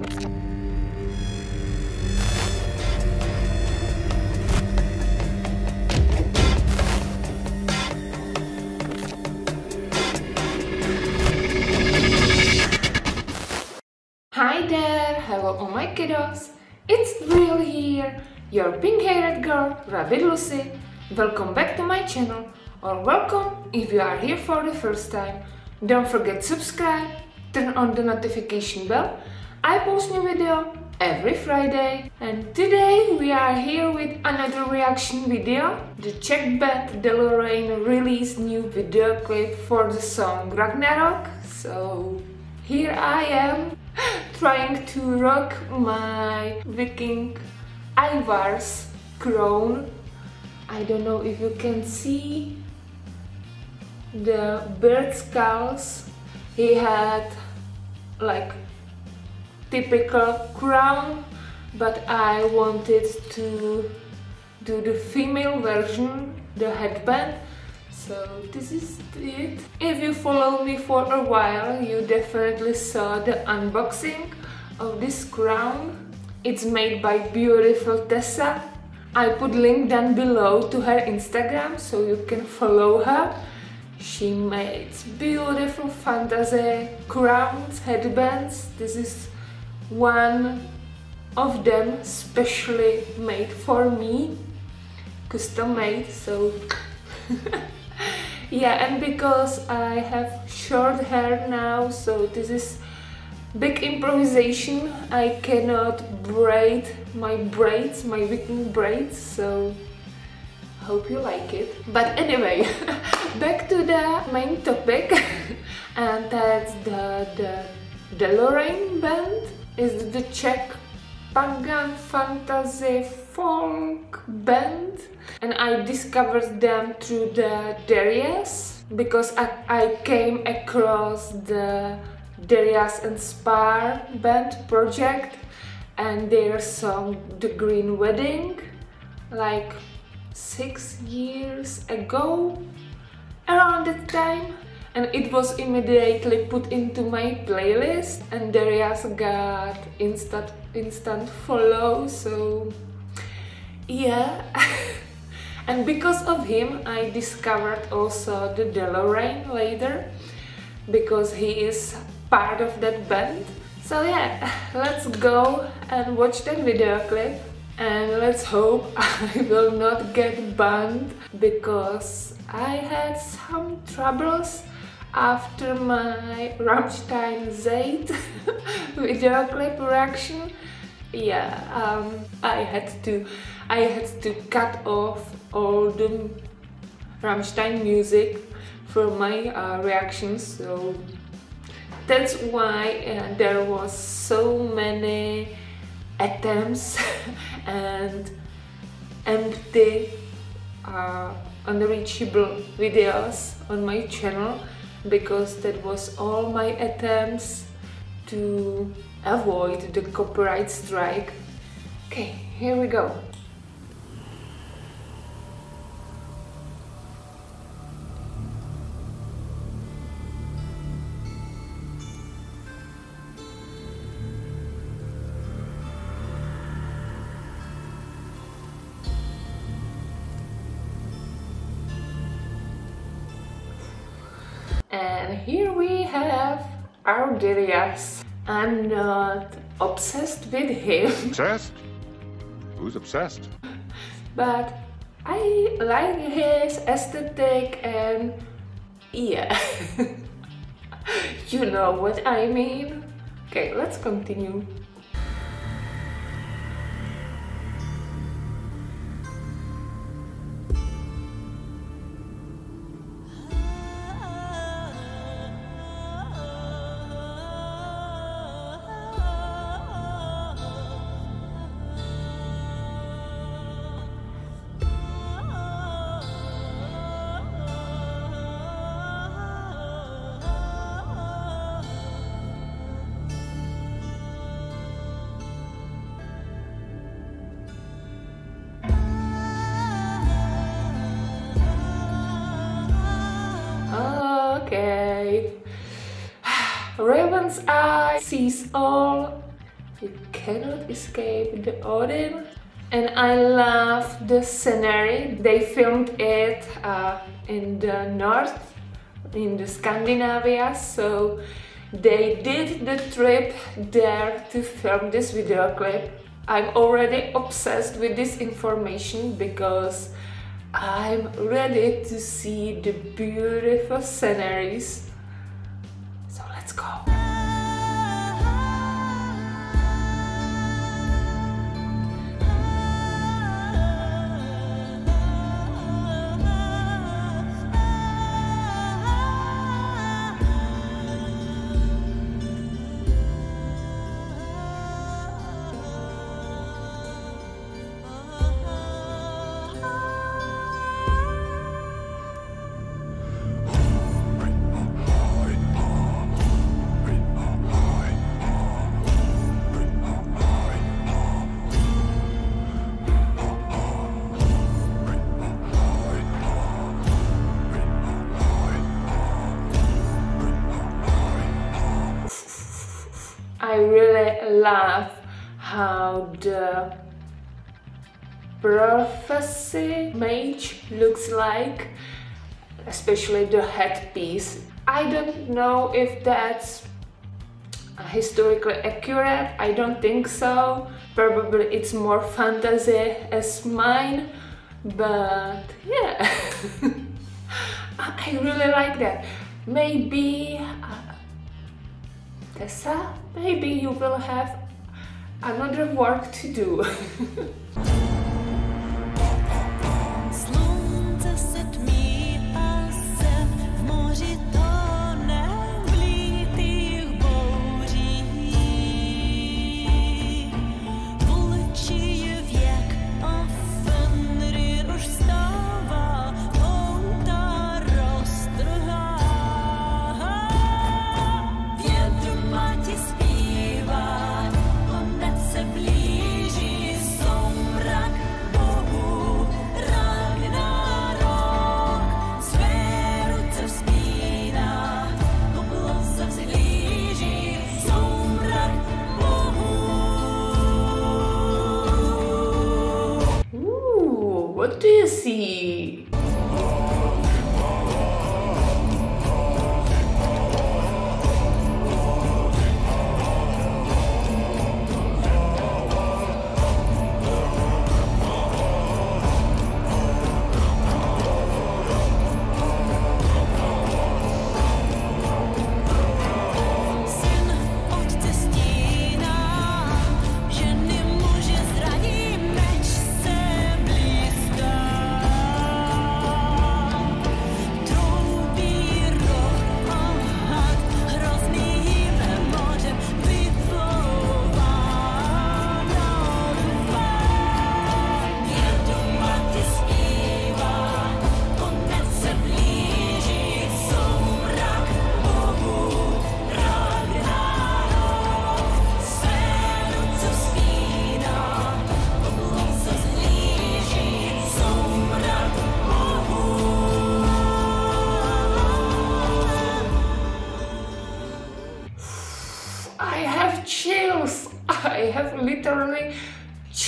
Hi there, hello all my kiddos, it's Real here, your pink-haired girl, Rabbit Lucy. Welcome back to my channel, or welcome if you are here for the first time. Don't forget subscribe, turn on the notification bell, I post new video every Friday. And today we are here with another reaction video. The Czech band Deloraine released new video clip for the song Ragnarok, so here I am trying to rock my Viking Ivar's crown. I don't know if you can see the bird skulls. He had like typical crown, but I wanted to do the female version, the headband. So this is it. If you follow me for a while, you definitely saw the unboxing of this crown. It's made by beautiful Thessa. I put link down below to her Instagram so you can follow her. She makes beautiful fantasy crowns, headbands. This is one of them specially made for me, custom made, so. Yeah and because I have short hair now so this is big improvisation. I cannot braid my braids my Viking braids so hope you like it. But anyway back to the main topic. And that's the the Deloraine band is the Czech pagan fantasy folk band. And I discovered them through the Darius because I, I came across the Darius and Spar band project and their song The Green Wedding like six years ago around that time and it was immediately put into my playlist and Darius got instant instant follow so yeah. And because of him I discovered also the Deloraine later because he is part of that band. So yeah let's go and watch that video clip and let's hope I will not get banned because I had some troubles after my Rammstein Zeit video clip reaction yeah um, I had to I had to cut off all the Rammstein music for my uh, reactions so that's why uh, there was so many attempts and empty uh, unreachable videos on my channel because that was all my attempts to avoid the copyright strike. Okay, here we go. And here we have our Ardirias. I'm not obsessed with him. Obsessed? Who's obsessed? but I like his aesthetic and yeah, you know what I mean. Okay, let's continue. Raven's eye sees all You cannot escape the Odin. And I love the scenery. They filmed it uh, in the north, in the Scandinavia, so they did the trip there to film this video clip. I'm already obsessed with this information because I'm ready to see the beautiful sceneries. So let's go. Love how the prophecy mage looks like, especially the headpiece. I don't know if that's historically accurate, I don't think so. Probably it's more fantasy as mine, but yeah, I really like that. Maybe uh, Thessa, maybe you will have another work to do.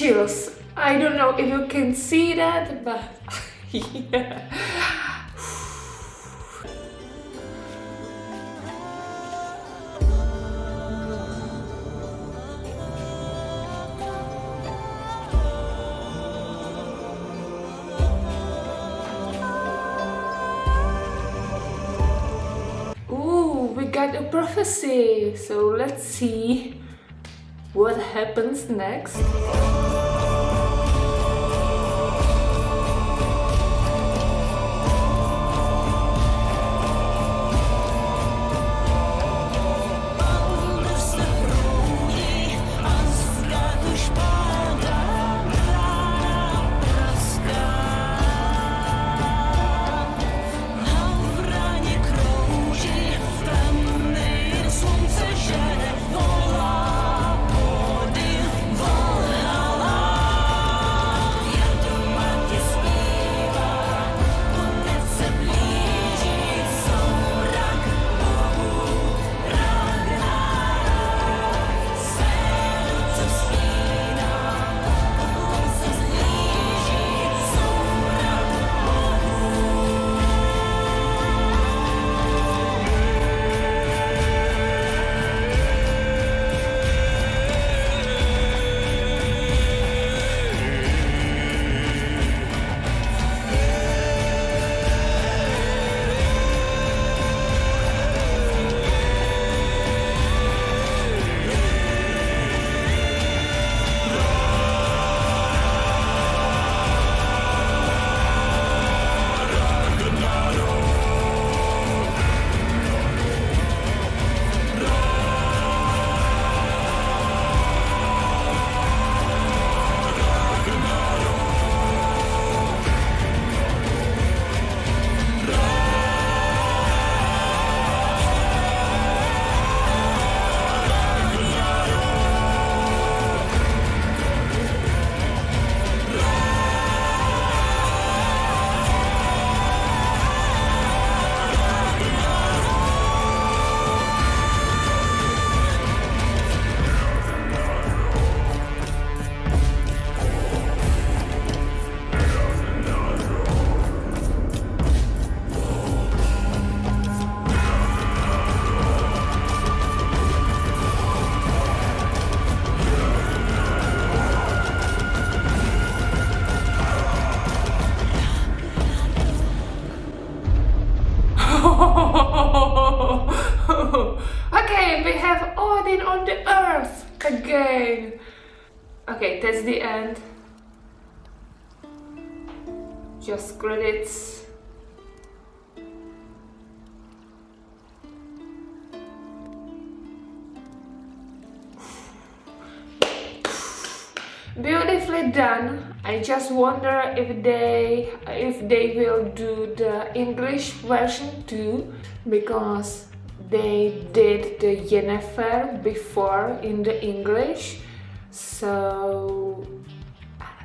chills. I don't know if you can see that, but yeah. Got a prophecy. So let's see what happens next. Again. Okay, that's the end. Just credits. Beautifully done. I just wonder if they if they will do the English version too because they did the Yennefer before in the English. So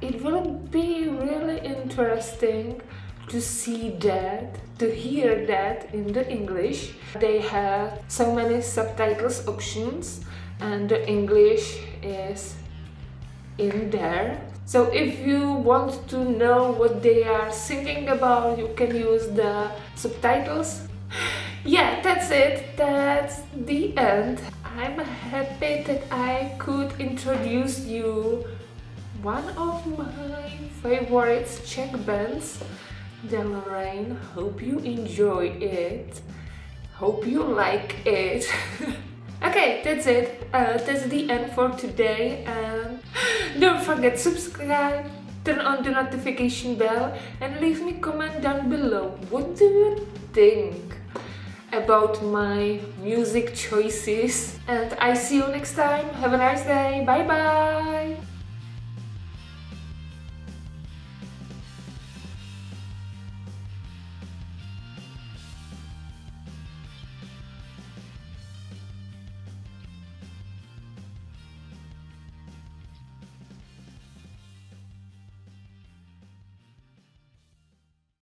it will be really interesting to see that, to hear that in the English. They have so many subtitles options and the English is in there. So if you want to know what they are singing about, you can use the subtitles. Yeah, that's it. That's the end. I'm happy that I could introduce you one of my favorite Czech bands, Deloraine. Hope you enjoy it. Hope you like it. okay, that's it. Uh, that's the end for today. And don't forget subscribe, turn on the notification bell, and leave me comment down below. What do you think? About my music choices and I see you next time. Have a nice day. Bye bye.